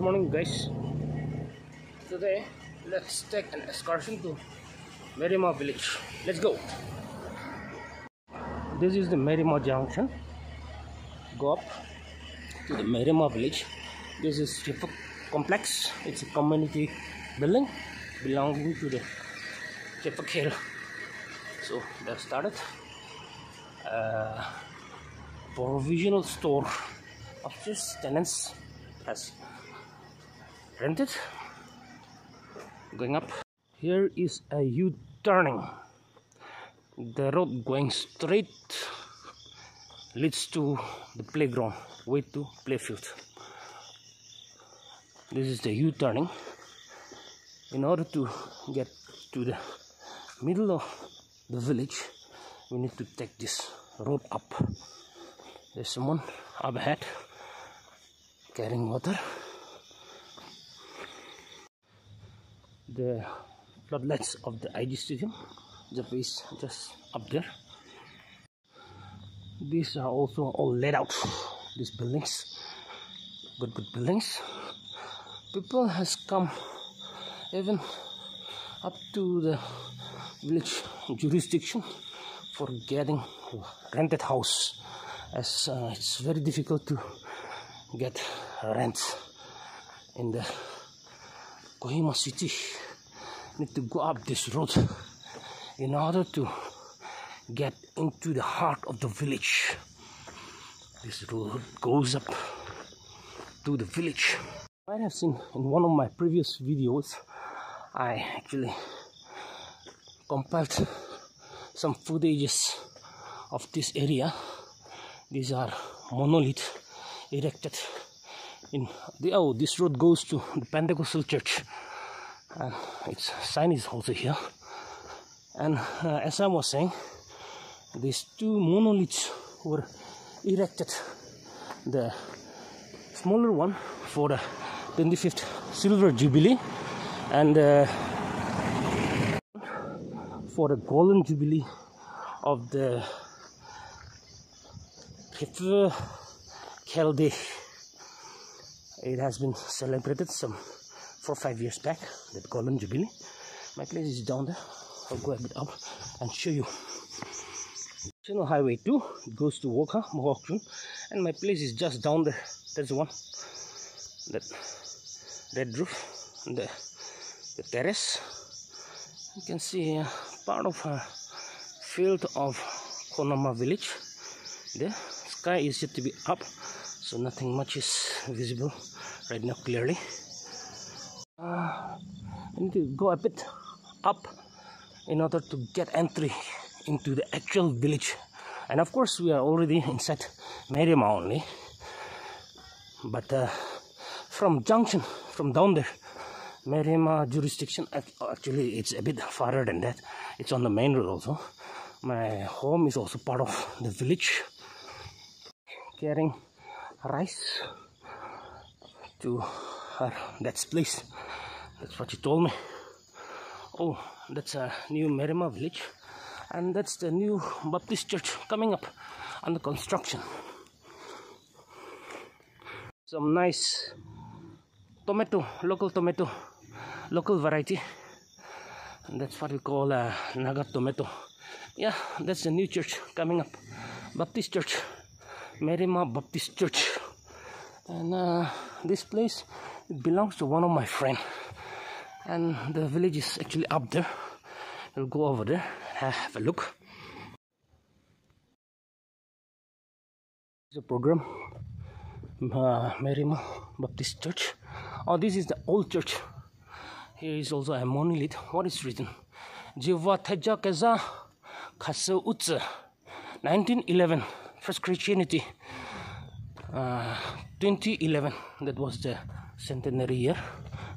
good morning guys. Today let's take an excursion to Meriema village. Let's go. This is the Meriema junction. Go up to the Meriema village. This is Chifuk complex. It's a community building belonging to the Chifuk hill. So that started uh, provisional store of just tenants has rented going up. Here is a u-turning the road going straight leads to the playground. Way to playfield this is the u-turning in order to get to the middle of the village we need to take this road up. There's someone up ahead carrying water the floodlights of the IG stadium. The base just up there. These are also all laid out these buildings. Good good buildings. People has come even up to the village jurisdiction for getting rented house as uh, it's very difficult to get rent in the Kohima city. Need to go up this road in order to get into the heart of the village. This road goes up to the village. I have seen in one of my previous videos I actually compiled some footages of this area. These are monolith erected in the oh this road goes to the Pentecostal church. And its sign is also here. And uh, as I was saying these two monoliths were erected. The smaller one for the 25th silver jubilee and uh, for the golden jubilee of the Kelde. It has been celebrated some four five years back, that golden jubilee. My place is down there. I'll go a bit up and show you. National Highway 2 goes to Wokha, Mohawk and my place is just down there. That's the one. That red roof, the, the terrace. You can see uh, part of a field of Khonoma village. The sky is yet to be up, so nothing much is visible right now clearly. Uh, I need to go a bit up in order to get entry into the actual village. And of course, we are already inside Meriema only. But uh, from junction, from down there, Meriema jurisdiction, actually, it's a bit farther than that. It's on the main road also. My home is also part of the village. Carrying rice to her place. That's what she told me. Oh, that's a new Meriema village, and that's the new Baptist church coming up under construction. Some nice tomato, local tomato, local variety. And that's what we call a Naga tomato. Yeah, that's the new church coming up. Baptist church, Meriema Baptist church. And uh, this place it belongs to one of my friend. And the village is actually up there. We'll go over there and have a look. The program uh, Meriema Baptist Church. Oh, this is the old church. Here is also a monolith. What is written? Jiva Teja Keza Kasa Utsa 1911 First Christianity uh, 2011 that was the centenary year.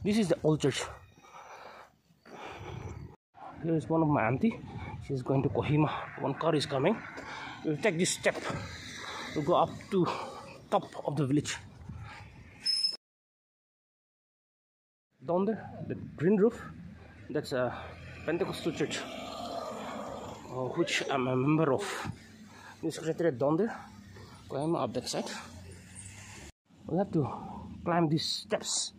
This is the old church. Here is one of my auntie. She's going to Kohima. One car is coming. We'll take this step. We'll go up to top of the village. Down there the green roof that's a Pentecostal church uh, which I'm a member of the secretariat down there Kohima up that side. We'll have to climb these steps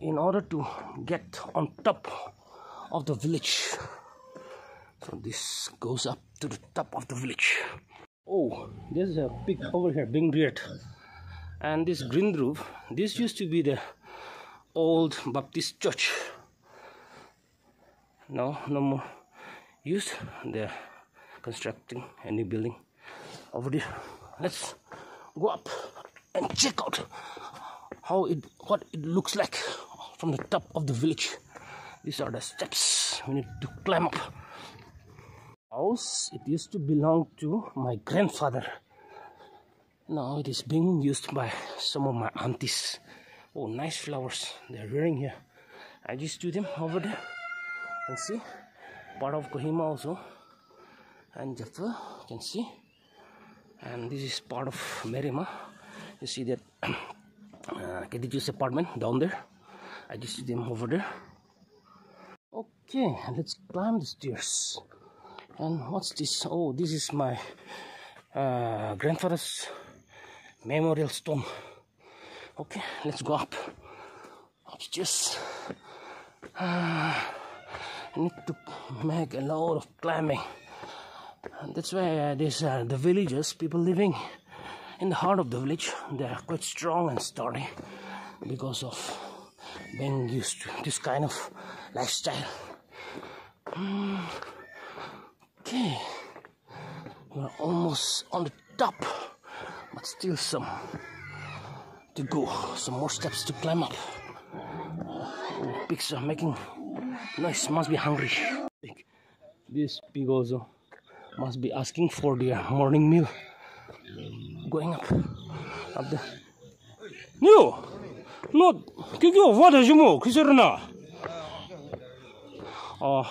in order to get on top of the village. So this goes up to the top of the village. Oh there's a pig over here being reared and this green roof this used to be the old baptist church. No no more used they're constructing a new building over there. Let's go up and check out how it what it looks like from the top of the village. These are the steps we need to climb up. House it used to belong to my grandfather. Now it is being used by some of my aunties. Oh nice flowers they're rearing here. I just do them over there and see. Part of kohima also. And Japfu you can see and this is part of Merima you see that uh, apartment down there. I just see them over there. Okay let's climb the stairs. And what's this? Oh this is my uh, grandfather's memorial stone. Okay let's go up. Upstairs. Uh, I need to make a lot of climbing that's why uh, this uh, the villagers people living in the heart of the village they are quite strong and sturdy because of being used to this kind of lifestyle. Mm. okay. We're almost on the top but still some to go some more steps to climb up. Pigs are making noise must be hungry. This pig also must be asking for their morning meal. Going up, up there. No, no, vợ là gì mà, cái gì đó Oh,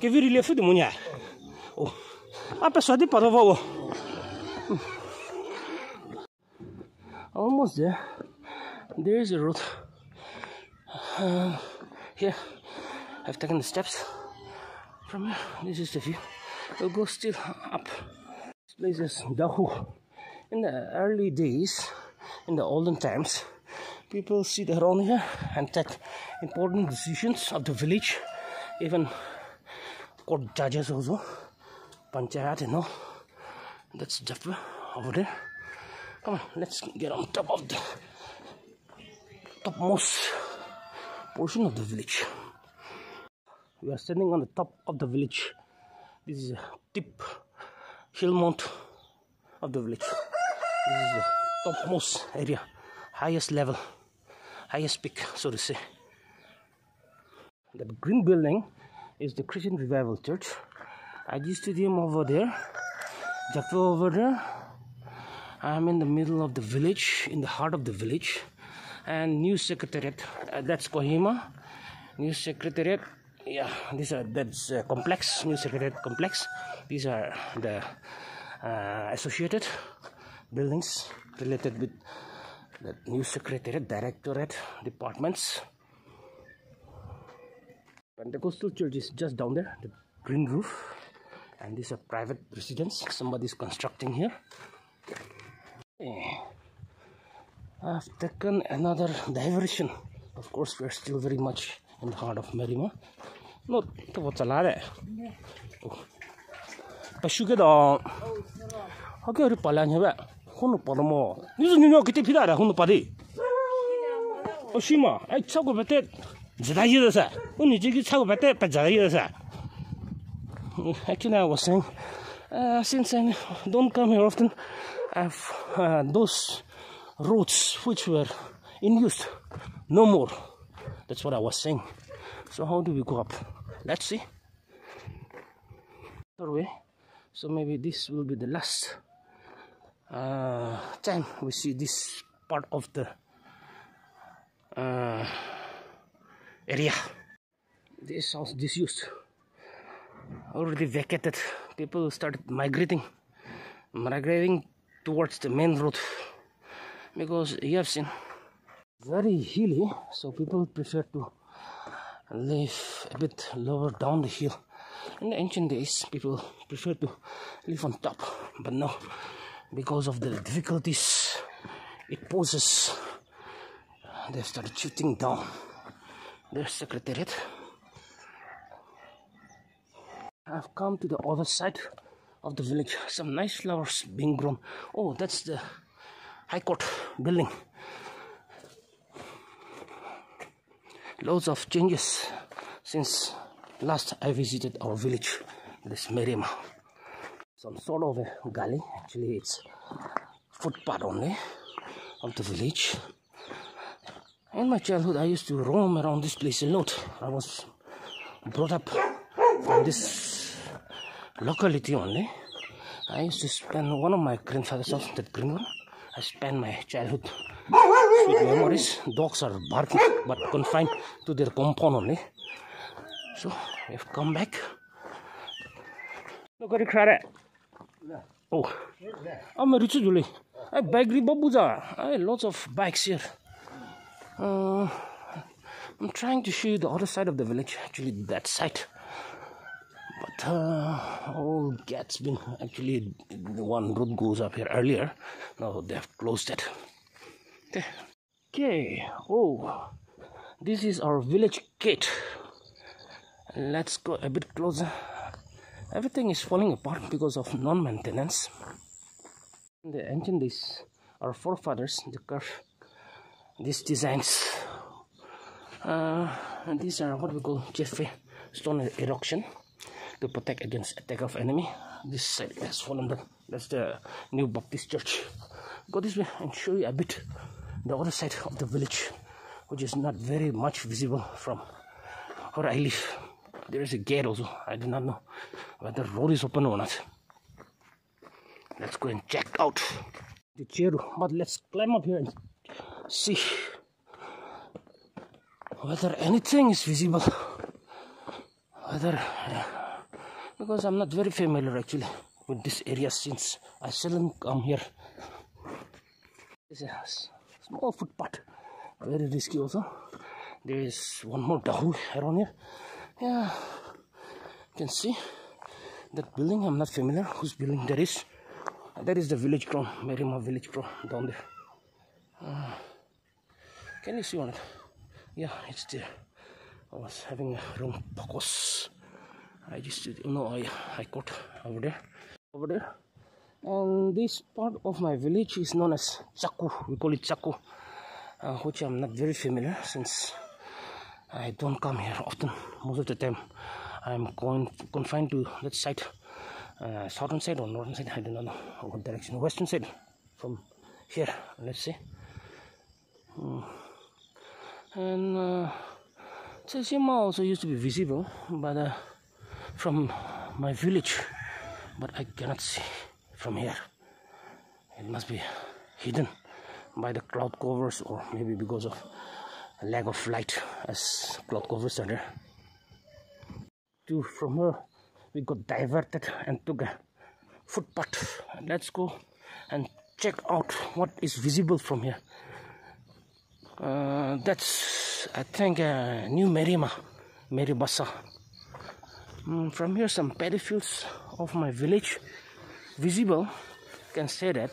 vị liệt phết muốn nhỉ? Oh, giờ đi bắt đầu Almost there. There is a road. Um, here, I've taken the steps. From here, this is the view we'll go still up. This place is Dahu. In the early days, in the olden times, people sit around here and take important decisions of the village, even court judges also, panchayat, you know. That's Japfu over there. Come on, let's get on top of the topmost portion of the village. We are standing on the top of the village this is a tip hill mount of the village. This is the topmost area highest level highest peak so to say. The green building is the christian revival church. Ig stadium over there. Japfu over there. I'm in the middle of the village in the heart of the village. And new secretariat uh, that's kohima. New secretariat yeah these are that's uh, complex new secretariat complex. These are the uh, associated buildings related with the new secretariat directorate departments. Pentecostal church is just down there the green roof. And this is a private residence somebody is constructing here. I've taken another diversion. Of course we're still very much in the heart of Merima. No, to what's a lad? Pashuka dog. Okay, Ripalan, you bet. Hono Palomo. This is New York, get it out of Hono Padi. Oshima, I talk about it. Zadayu, the sir. Only Jiggy talk about it, but Zadayu, the sir. Actually, I was saying, uh, since I don't come here often, I've uh, those roots which were in use no more. That's what I was saying. So how do we go up? Let's see. Other way. So maybe this will be the last uh, time we see this part of the uh, area. This house disused. Already vacated. People started migrating. Migrating towards the main road. Because you have seen very hilly so people prefer to live a bit lower down the hill. In the ancient days, people preferred to live on top, but now, because of the difficulties it poses they started shifting down their secretariat. I've come to the other side of the village. Some nice flowers being grown. Oh, that's the High Court building. Loads of changes since last I visited our village, this Meriema. Some sort of a gully, actually it's footpath only of the village. In my childhood, I used to roam around this place a lot. I was brought up from this locality only. I used to spend one of my grandfather's house, that green one. I spent my childhood with memories. Dogs are barking, but confined to their compound only. So we've come back. Look at the crowd. Oh, I'm a rich Julie. I bike babuja. I have lots of bikes here. Uh, I'm trying to show you the other side of the village, actually that side. But uh, old gat's been actually the one road goes up here earlier. Now they have closed it. Okay. Okay. Oh, this is our village gate. Let's go a bit closer. Everything is falling apart because of non-maintenance. The ancient days, our forefathers, the curve these designs uh, these are what we call Jeffrey stone erection to protect against attack of enemy this side has fallen down that's the new baptist church go this way and show you a bit the other side of the village which is not very much visible from where i live. There is a gate also. I do not know whether the road is open or not. Let's go and check out the chair. But let's climb up here and see whether anything is visible. Whether because I'm not very familiar actually with this area since I seldom come here. It's a small footpath very risky also there is one more dahu around here yeah you can see that building I'm not familiar whose building that is that is the village ground Meriema village ground down there uh, can you see on it? Yeah, it's there. I was having a wrong focus. I just no, I I got over there, over there. And this part of my village is known as Chaku. We call it Chaku, uh, which I'm not very familiar since I don't come here often. Most of the time, I'm going confined to that side, uh, southern side or northern side. I don't know what direction. Western side from here. Let's see. Hmm and uh, Tsushima also used to be visible but uh, from my village but I cannot see from here. It must be hidden by the cloud covers or maybe because of lack of light as cloud covers are there. To from here we got diverted and took a footpath. Let's go and check out what is visible from here. Uh, that's I think uh, New Meriema, Meribasa. Mm, from here, some paddy fields of my village visible. Can say that.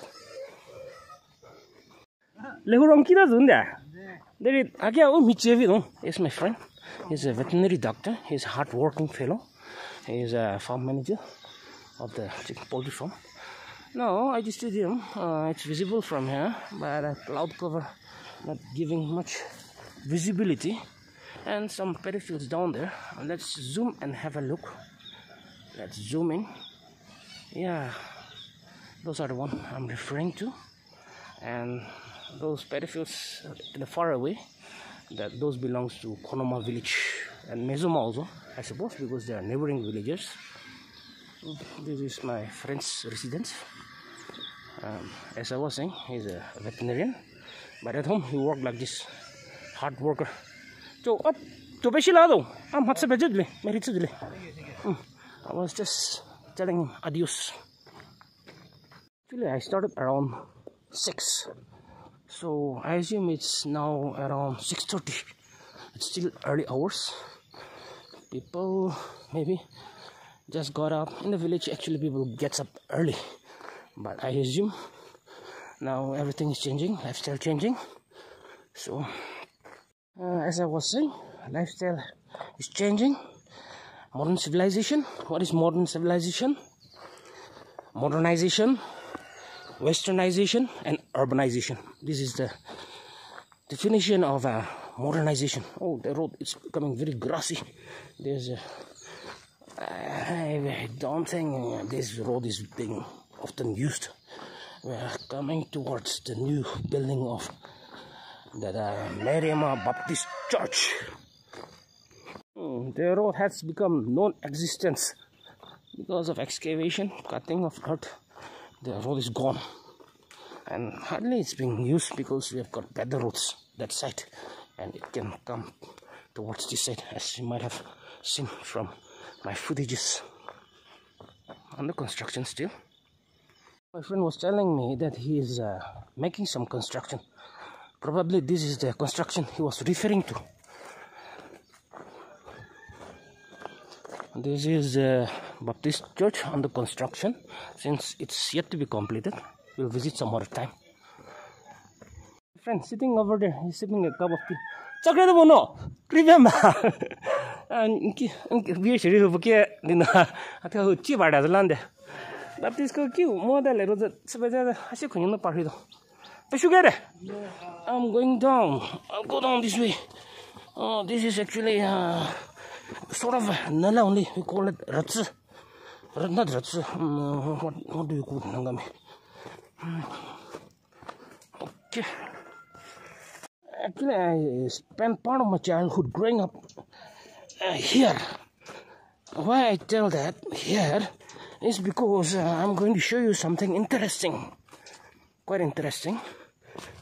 Lehurong kita tu nda. Dari agia oh michevi. Is my friend. He's a veterinary doctor. He's a hard-working fellow. He's a farm manager of the poultry farm. No, I just did him. Uh, it's visible from here, but a cloud cover not giving much visibility and some paddy down there let's zoom and have a look let's zoom in yeah those are the one I'm referring to and those fields to the far away that those belongs to Khonoma village and Mezoma also I suppose because they are neighboring villages this is my friend's residence um, as I was saying he's a veterinarian but at home, he worked like this. Hard worker. So, up. To be sila daw. Am hat sa bejud le. Merit sa dili. I was just telling him adios. Actually, I started around 6. So, I assume it's now around 6.30. It's still early hours. People maybe just got up. In the village, actually, people gets up early. But I assume now everything is changing lifestyle changing so Uh, as I was saying, lifestyle is changing. Modern civilization. What is modern civilization? Modernization, westernization, and urbanization. This is the definition of uh, modernization. Oh, the road is becoming very grassy. There's a. I don't think this road is being often used. We are coming towards the new building of the uh, Meriema Baptist Church. Hmm, the road has become non-existence because of excavation, cutting of earth. The road is gone, and hardly it's being used because we have got better roads that side, and it can come towards this side, as you might have seen from my footages. Under construction still. My friend was telling me that he is uh, making some construction. Probably this is the construction he was referring to. this is uh, baptist church under construction since it's yet to be completed we'll visit some other time friend sitting over there he's sipping a cup of tea chocolate bono remember we should have ke din atha chi bada lande baptist ko ki model ro sabe da hasi khuni no parhi do But you get it? I'm going down. I'll go down this way. Oh, this is actually uh, sort of nala only. We call it ratsu. Not ratsu. Um, what, what do you call it? Okay. Actually, I spent part of my childhood growing up uh, here. Why I tell that here is because uh, I'm going to show you something interesting. Quite interesting.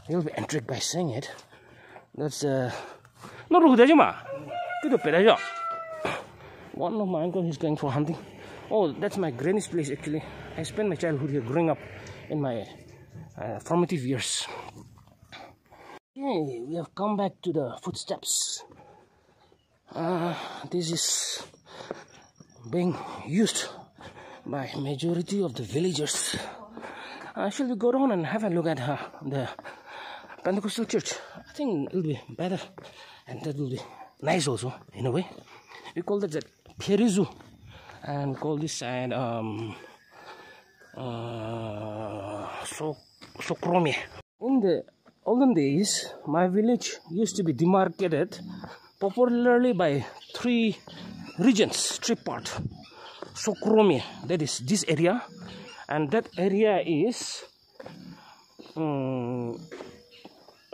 You'll be intrigued by seeing it. That's uh no One of my uncle is going for hunting. Oh, that's my granny's place actually. I spent my childhood here growing up in my uh, formative years. Okay, we have come back to the footsteps. Uh, this is being used by majority of the villagers. Uh, shall we go down and have a look at uh, the Pentecostal church? I think it'll be better and that will be nice also in a way. We call that, that Perizu and call this side um, uh, so. In the olden days, my village used to be demarcated popularly by three regions, three parts. Socromia, that is this area, and that area is um,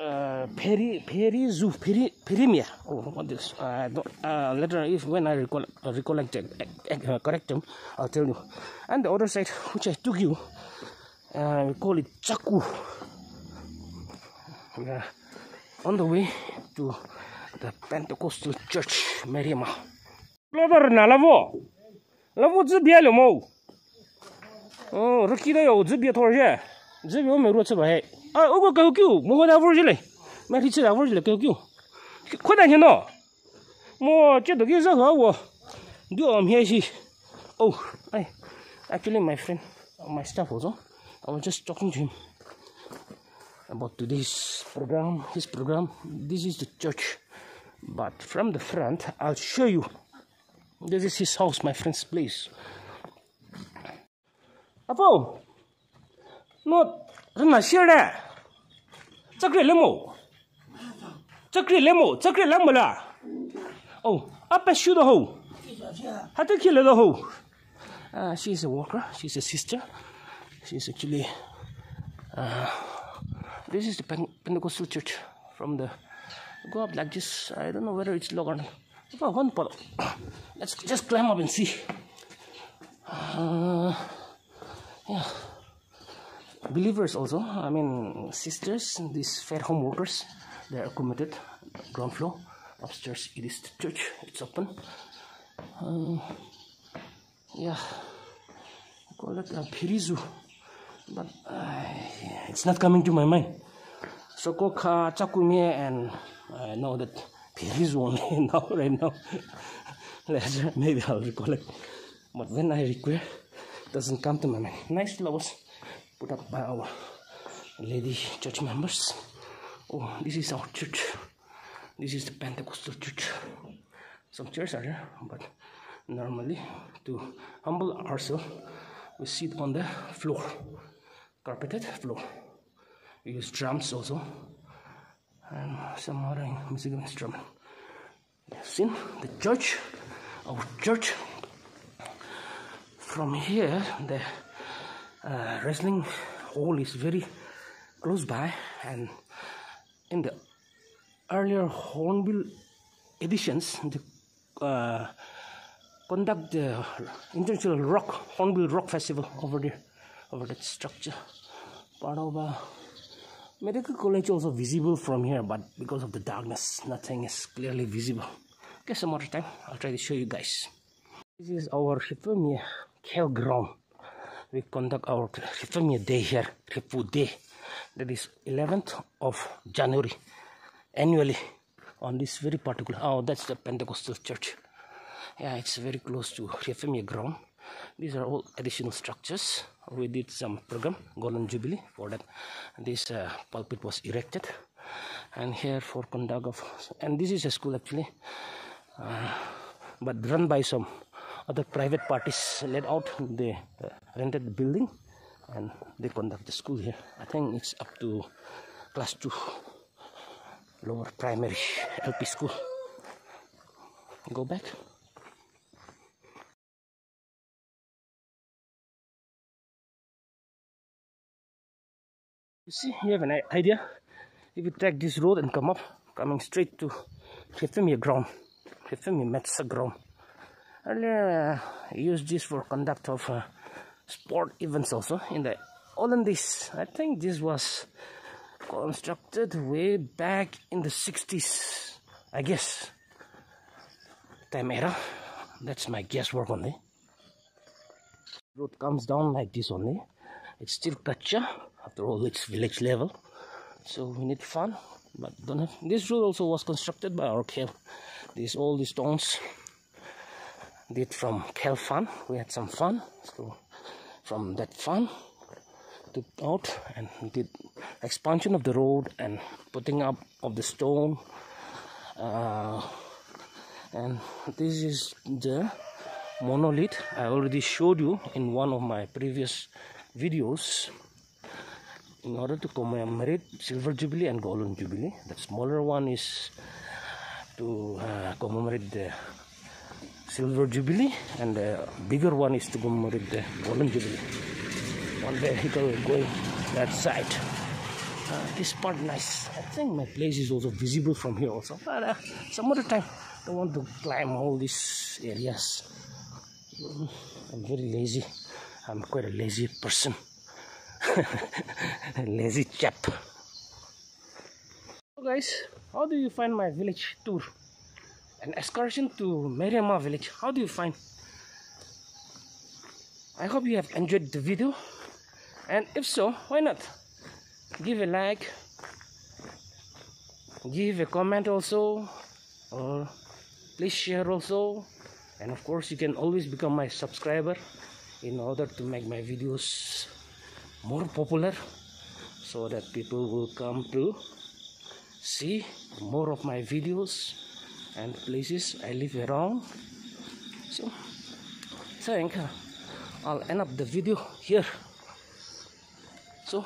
uh, peri peri zoo peri perimia. Oh, what this? Uh, uh, later, if when I recall uh, recollect uh, uh, correct them, I'll tell you. And the other side, which I took you, uh, we call it Chaku. Yeah, on the way to the Pentecostal Church, Meriema. Lover na lavo, lavo zubia lomo. Oh, rukida yo zubia torje, zubia me rotsa bahai. 多少钱？这边我没入这边。啊，我个狗狗，我给他玩起来，买起起来玩起来狗狗，快点听到？我这都给热和我，六面是。Oh, I actually my friend, my staff also. I was just talking to him about today's program, his program. This is the church, but from the front, I'll show you. This is his house, my friend's place. Apo, no, not Renashere. Zakri lemo. Zakri lemo. Zakri she's a worker. She's a sister. She's actually. This is the Pen Pentecostal church from the. Go up like this. I don't know whether it's logged on. One polo. Let's just climb up and see. Uh, yeah believers also i mean sisters these fair home workers they are committed ground floor upstairs it is the church it's open. Um, yeah I call it a pirizu but uh, it's not coming to my mind. So koka chakumi and i know that pirizu only now right now. Later maybe i'll recall it. But when i require it doesn't come to my mind. Nice flowers put up by our lady church members. Oh this is our church. This is the pentecostal church. Some chairs are there but normally to humble ourselves we sit on the floor carpeted floor. We use drums also and some other musical instrument. Seen the church our church. From here the uh, wrestling hall is very close by and in the earlier hornbill editions the uh, conduct the international rock hornbill rock festival over there over that structure. Part of a medical college also visible from here but because of the darkness nothing is clearly visible. Okay some other time. I'll try to show you guys. This is our Rifemia Kell ground we conduct our Rifemia day here Rifu day. That is 11th of January annually on this very particular oh that's the Pentecostal church. Yeah it's very close to Rifemia ground. These are all additional structures. We did some program golden jubilee for that. This uh, pulpit was erected. And here for conduct of and this is a school actually uh, but run by some other private parties let out they uh, rented the building and they conduct the school here. I think it's up to class 2 lower primary lp school. Go back. You see you have an idea? If you take this road and come up coming straight to Rifemia ground Rifemia Metsa ground earlier uh, used this for conduct of uh, sport events also in the days I think this was constructed way back in the 60s I guess. Time era that's my guesswork only. Road comes down like this only. It's still kacha after all it's village level. So we need fun but don't have this road also was constructed by our Kell these all these stones did from Kell fun we had some fun so from that fun took out and did expansion of the road and putting up of the stone uh, and this is the monolith I already showed you in one of my previous videos. In order to commemorate silver jubilee and golden jubilee the smaller one is to uh, commemorate the silver jubilee and the bigger one is to commemorate the golden jubilee. One vehicle going that side. Uh, this part nice. I think my place is also visible from here also but uh, some other time i want to climb all these areas. Mm, i'm very lazy. I'm quite a lazy person. Lazy chap. So guys how do you find my village tour an excursion to Meriema village. How do you find? I hope you have enjoyed the video. And if so why not? Give a like give a comment also or please share also. And of course you can always become my subscriber in order to make my videos more popular so that people will come to see more of my videos and places I live around so think I'll end up the video here. So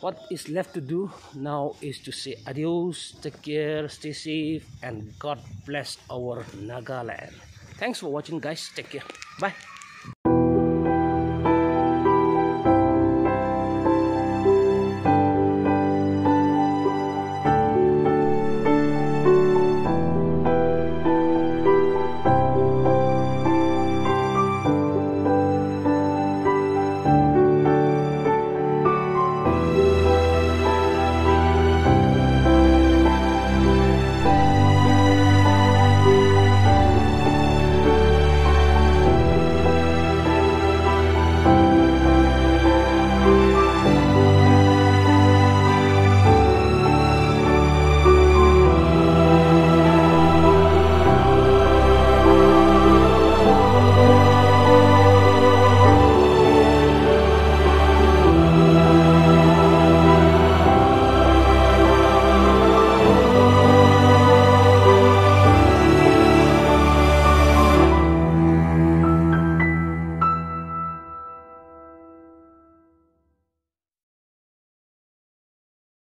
what is left to do now is to say adios take care stay safe and god bless our nagaland. Thanks for watching guys. Take care. Bye